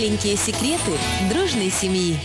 Маленькие секреты дружной семьи.